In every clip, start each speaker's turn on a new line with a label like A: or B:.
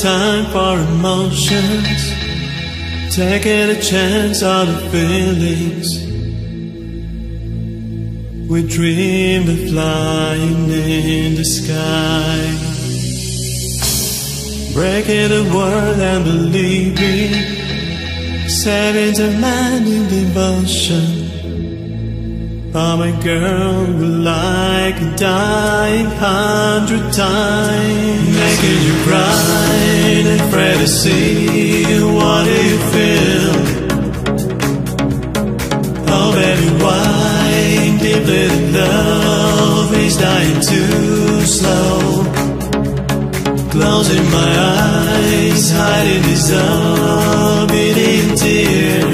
A: time for emotions. Taking a chance on the feelings. We dream of flying in the sky. Breaking the world and believing. Saving the man in devotion. I'm a girl who like a dying hundred times. Making you cry and afraid to see What do you feel? Oh baby why deeply love is dying too slow? Closing my eyes, hiding this unbeating tear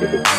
B: here